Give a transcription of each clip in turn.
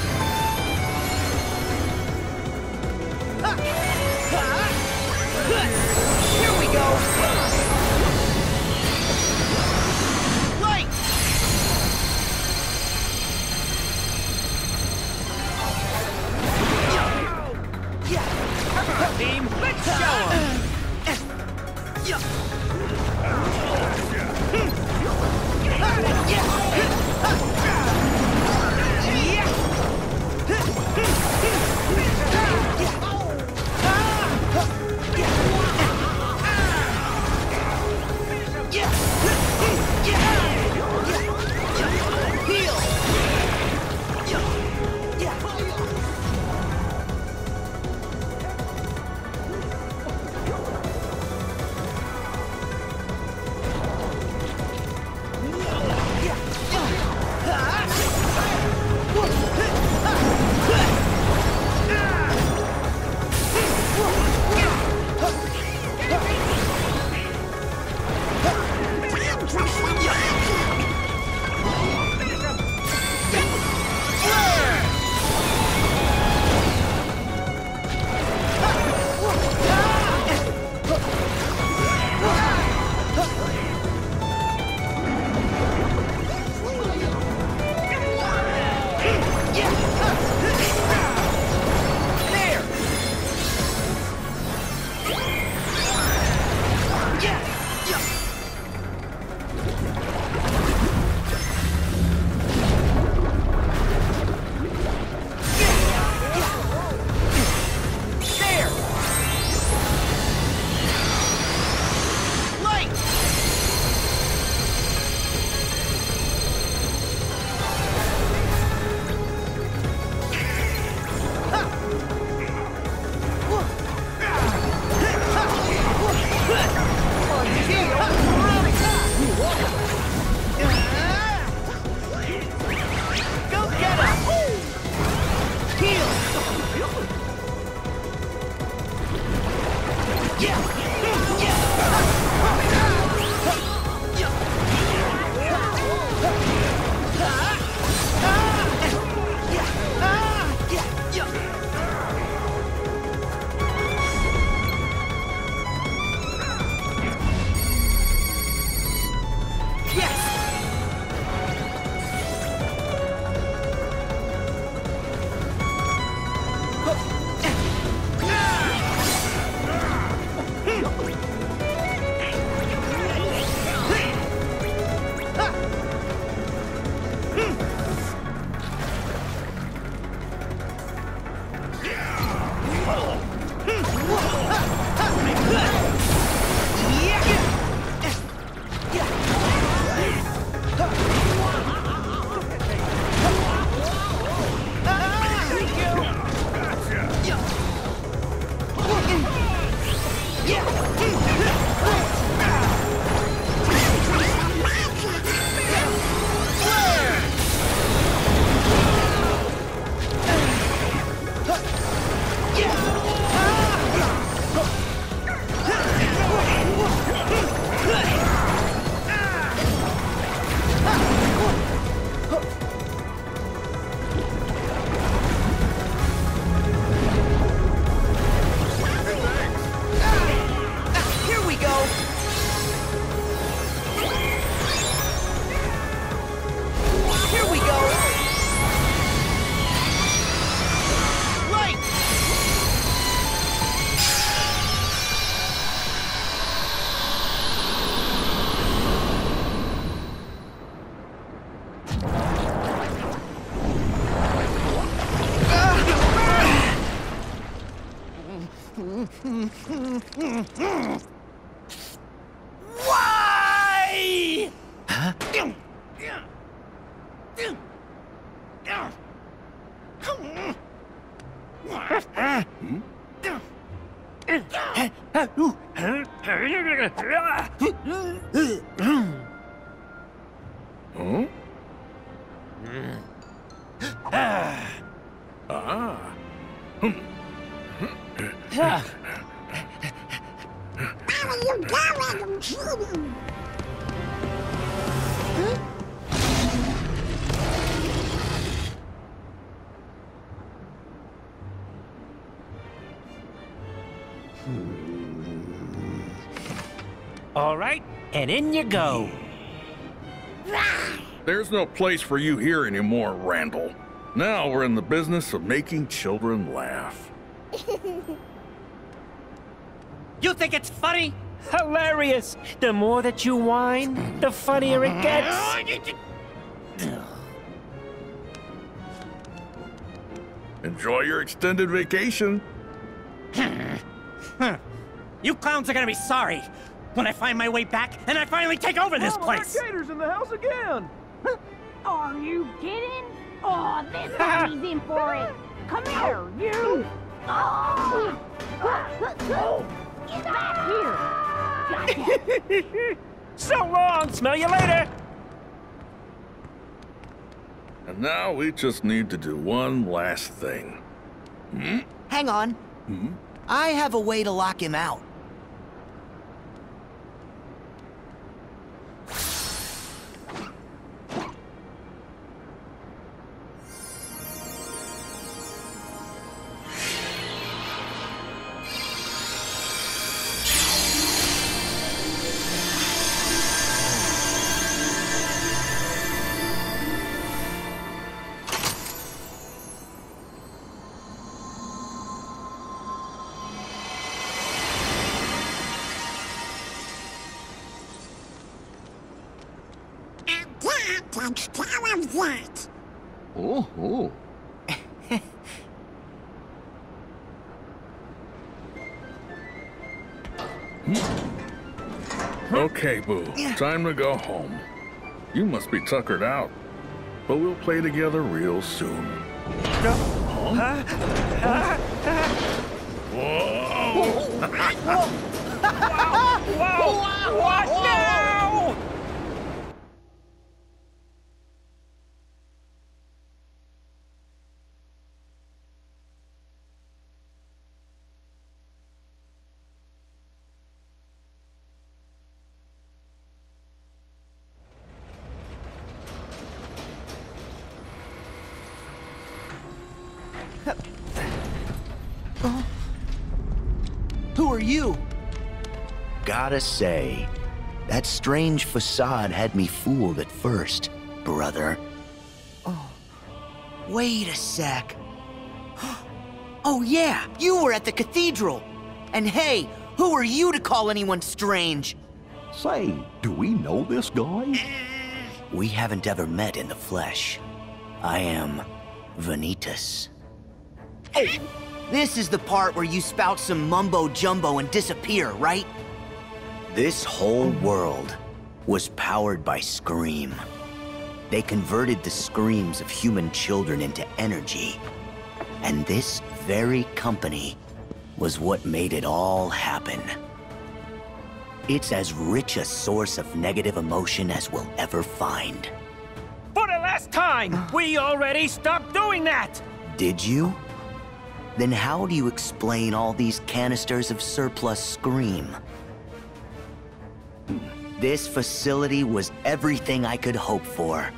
всех! Huh? Ah. Ah. Hmm. Where are you going, Jimmy? All right, and in you go. There's no place for you here anymore, Randall. Now we're in the business of making children laugh. You think it's funny? Hilarious. The more that you whine, the funnier it gets. Enjoy your extended vacation. You clowns are gonna be sorry when I find my way back and I finally take over this place. Gators in the house again! Are you kidding? Oh, this guy's in for it. Come here, you. Oh. Get back here. Gotcha. So long. Smell you later. And now we just need to do one last thing. Hmm? Hang on. Hmm? I have a way to lock him out. Okay, Boo. Time to go home. You must be tuckered out. But we'll play together real soon. Huh? Whoa! Whoa! What now? Gotta say, that strange facade had me fooled at first, brother. Oh, wait a sec. Oh, yeah, you were at the cathedral. And hey, who are you to call anyone strange? Say, do we know this guy? We haven't ever met in the flesh. I am Vanitas. Hey. This is the part where you spout some mumbo jumbo and disappear, right? This whole world was powered by Scream. They converted the screams of human children into energy. And this very company was what made it all happen. It's as rich a source of negative emotion as we'll ever find. For the last time, we already stopped doing that. Did you? Then how do you explain all these canisters of surplus Scream? This facility was everything I could hope for,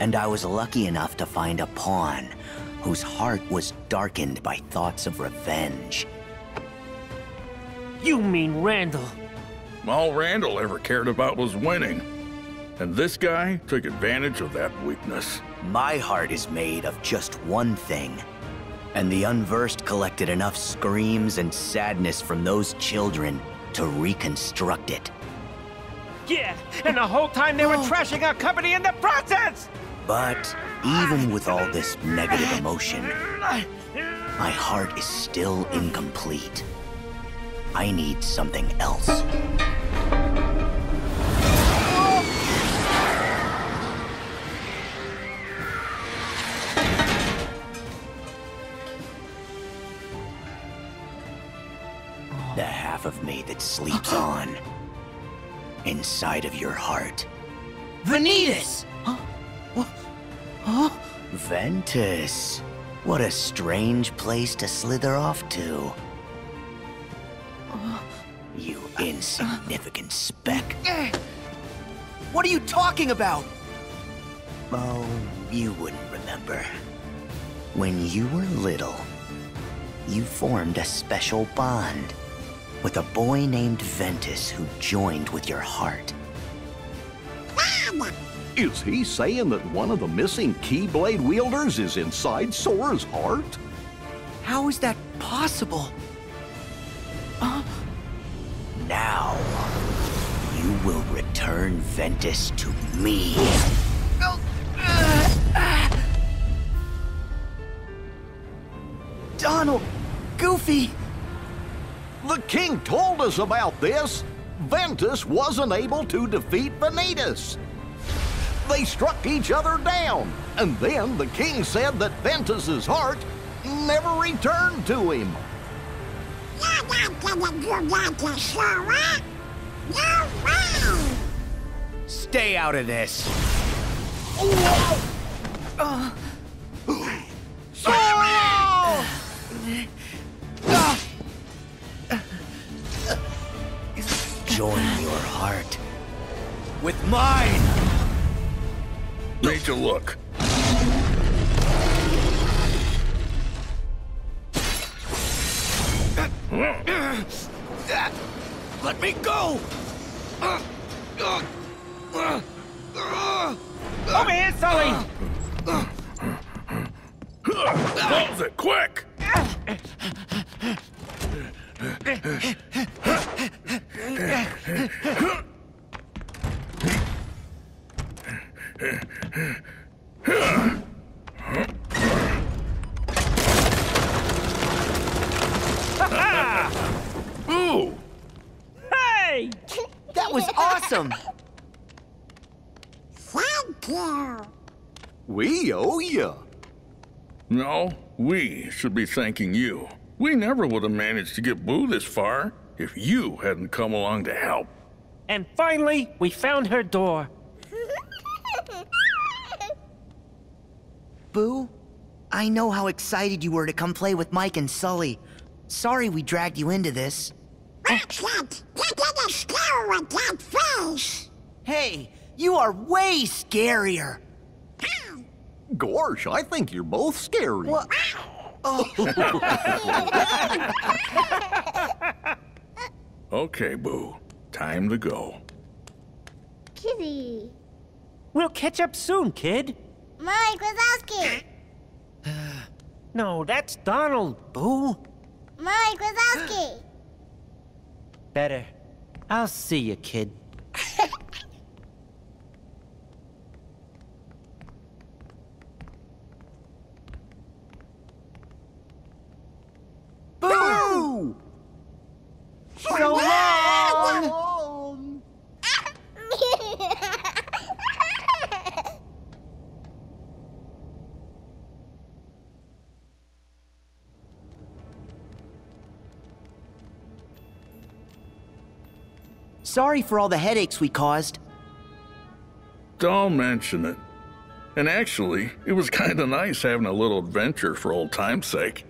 and I was lucky enough to find a pawn whose heart was darkened by thoughts of revenge. You mean Randall? All Randall ever cared about was winning. And this guy took advantage of that weakness. My heart is made of just one thing. And the unversed collected enough screams and sadness from those children to reconstruct it. Yeah, and the whole time they were oh. trashing our company in the process! But even with all this negative emotion, my heart is still incomplete. I need something else. The half of me that sleeps on inside of your heart. Vanitas! Ventus. What a strange place to slither off to. You insignificant speck. What are you talking about? Oh, you wouldn't remember. When you were little, you formed a special bond. With a boy named Ventus who joined with your heart. Is he saying that one of the missing Keyblade wielders is inside Sora's heart? How is that possible? Now, you will return Ventus to me. Donald! Goofy! The king told us about this. Ventus wasn't able to defeat Vanitas. They struck each other down, and then the king said that Ventus's heart never returned to him. You're not gonna do that to Sora. No way. Stay out of this. Join your heart. With mine! Need to look. Let me go! Over here, Sully! Close it, quick! Ooh! Hey! That was awesome! Thank you. We owe you. No, we should be thanking you. We never would have managed to get Boo this far if you hadn't come along to help. And finally, we found her door. Boo, I know how excited you were to come play with Mike and Sully. Sorry we dragged you into this. What's? You didn't scare with that face. Hey, you are way scarier! Gosh, I think you're both scary. What? Oh. Okay, Boo. Time to go. Kitty. We'll catch up soon, kid. Mike Wazowski. No, that's Donald, Boo. Mike Wazowski. Better. I'll see you, kid. Sorry for all the headaches we caused. Don't mention it. And actually, it was kind of nice having a little adventure for old time's sake.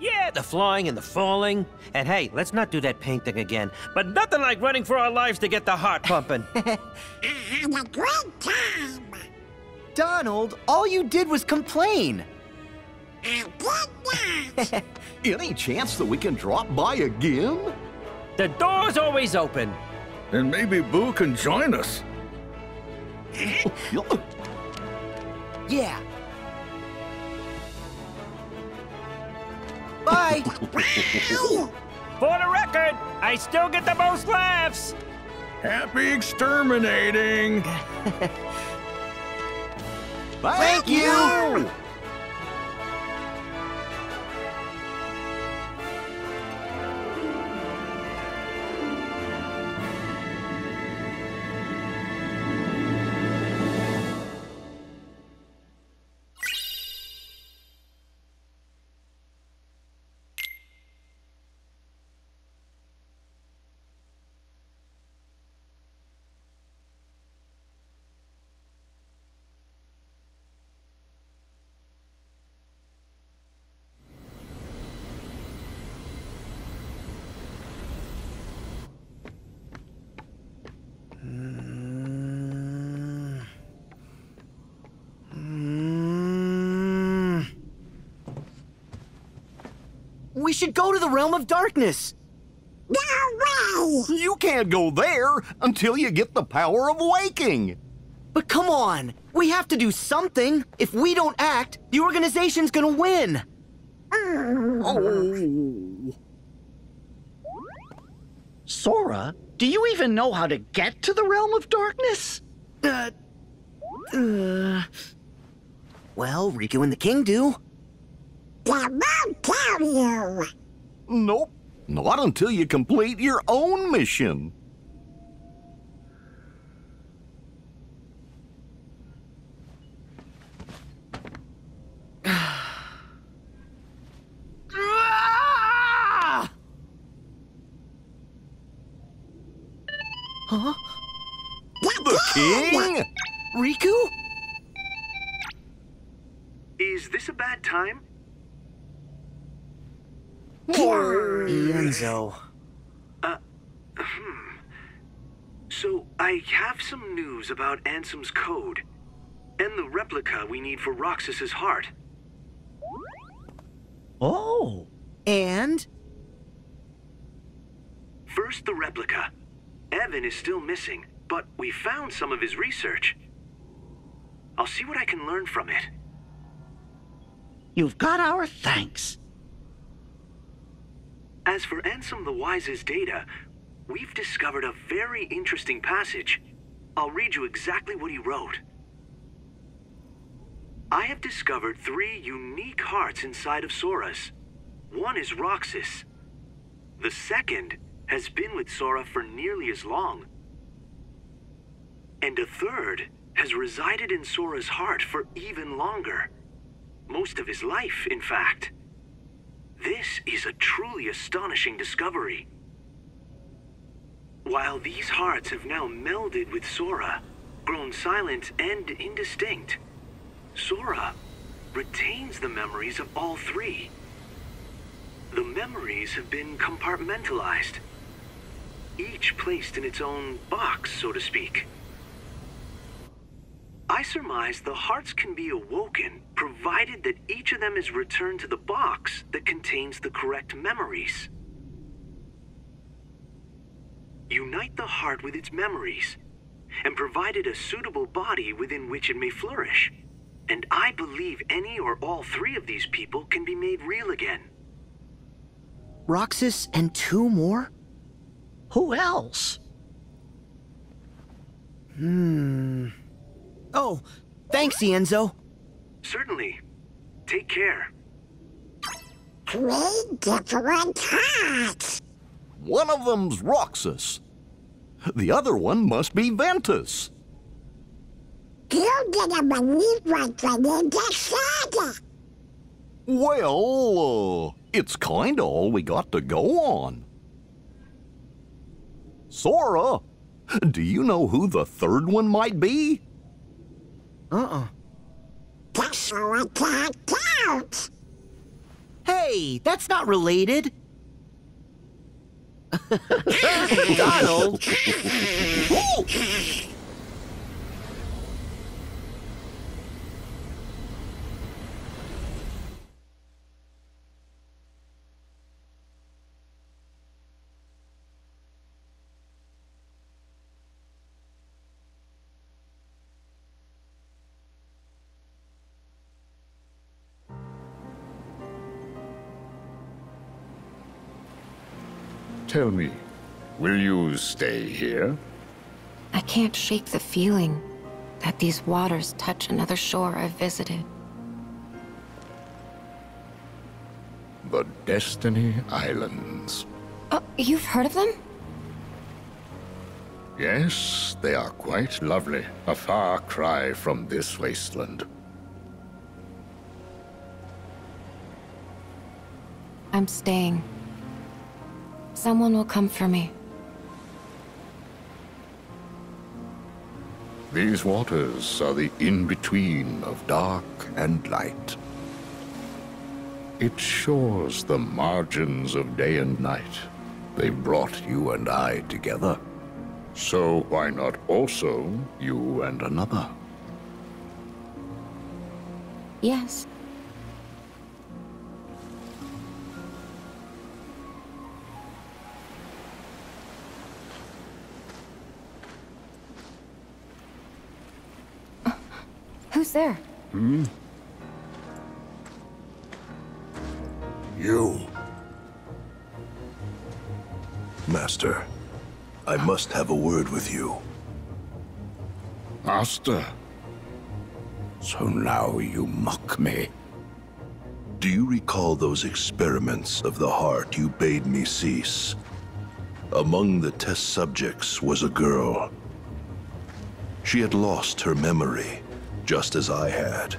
Yeah, the flying and the falling. And hey, let's not do that painting again. But nothing like running for our lives to get the heart pumping. I had a great time. Donald, all you did was complain. I did not. Any chance that we can drop by again? The door's always open. And maybe Boo can join us. Yeah. Bye. For the record, I still get the most laughs. Happy exterminating! Thank you. Mm. We should go to the realm of darkness. No way! You can't go there until you get the power of waking. But come on, we have to do something. If we don't act, the organization's gonna win. Oh. Sora, do you even know how to get to the realm of darkness? Uh, uh, well, Riku and the King do. I won't tell you! Nope. Not until you complete your own mission. Huh? The king? Riku? Is this a bad time? Ienzo. Uh, hmm. So, I have some news about Ansem's code. And the replica we need for Roxas's heart. Oh, And? First, the replica. Even is still missing, but we found some of his research. I'll see what I can learn from it. you've got our thanks. As for Ansem the Wise's data, we've discovered a very interesting passage. I'll read you exactly what he wrote. I have discovered three unique hearts inside of Sora's. One is Roxas. The second has been with Sora for nearly as long. And a third has resided in Sora's heart for even longer. Most of his life, in fact. This is a truly astonishing discovery. While these hearts have now melded with Sora, grown silent and indistinct, Sora retains the memories of all three. The memories have been compartmentalized, each placed in its own box, so to speak. I surmise the hearts can be awoken provided that each of them is returned to the box that contains the correct memories. Unite the heart with its memories, and provide it a suitable body within which it may flourish. And I believe any or all three of these people can be made real again. Roxas and two more? Who else? Hmm. Oh, thanks, Ienzo. Certainly. Take care. Three different hearts! One of them's Roxas. The other one must be Ventus. You didn't believe what I just said! Well, uh, it's kinda all we got to go on. Sora, do you know who the third one might be? Uh-uh. That's all I can't! Hey, that's not related. Donald. Tell me, will you stay here? I can't shake the feeling that these waters touch another shore I've visited. The Destiny Islands. Oh, you've heard of them? Yes, they are quite lovely. A far cry from this wasteland. I'm staying. Someone will come for me. These waters are the in-between of dark and light. Its shores the margins of day and night. They brought you and I together. So why not also you and another? Yes. Who's there? Hmm? You. Master, I must have a word with you. Master. So now you mock me. Do you recall those experiments of the heart you bade me cease? Among the test subjects was a girl. She had lost her memory, just as I had.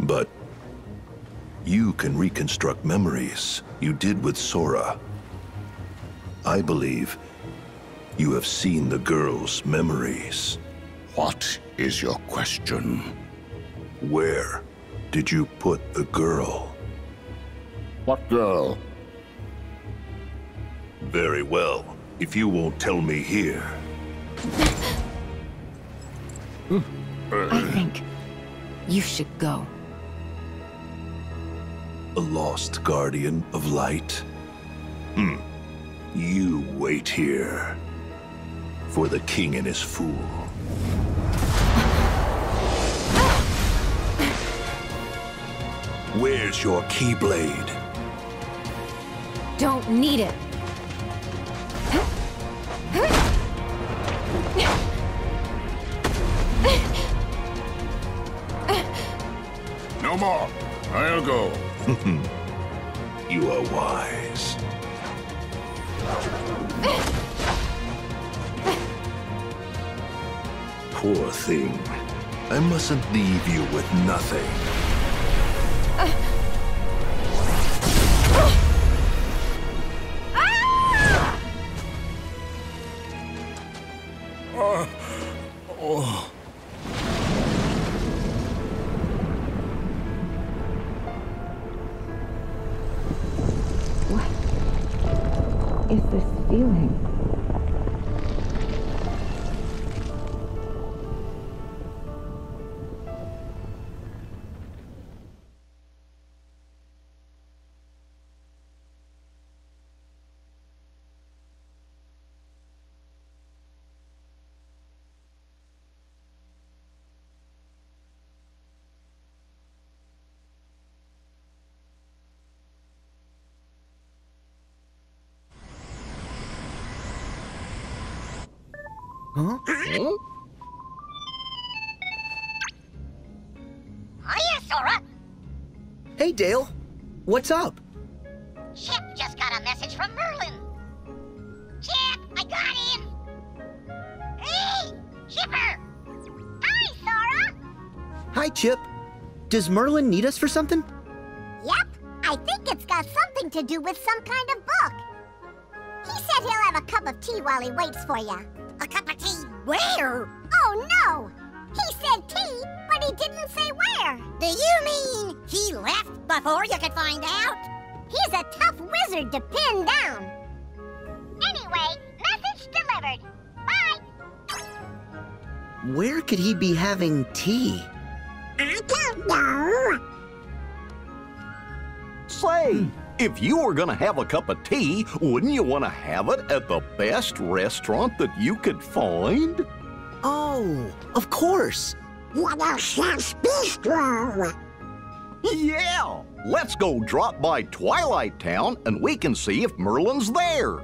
But you can reconstruct memories you did with Sora. I believe you have seen the girl's memories. What is your question? Where did you put the girl? What girl? Very well. If you won't tell me here. I think you should go. A lost guardian of light? Hmm. You wait here. For the king and his fool. Where's your Keyblade? Don't need it. More. I'll go. you are wise. Poor thing. I mustn't leave you with nothing. Is this feeling? Huh? Hiya, Sora. Hey, Dale. What's up? Chip just got a message from Merlin. Chip, I got him! Hey, Chipper. Hi, Sora. Hi, Chip. Does Merlin need us for something? Yep, I think it's got something to do with some kind of book. He said he'll have a cup of tea while he waits for you. A cup of tea where? Oh, no. He said tea, but he didn't say where. Do you mean he left before you could find out? He's a tough wizard to pin down. Anyway, message delivered. Bye. Where could he be having tea? I don't know. Say, hmm. If you were gonna have a cup of tea, wouldn't you want to have it at the best restaurant that you could find? Oh, of course. What Chef's Bistro. Yeah! Let's go drop by Twilight Town and we can see if Merlin's there.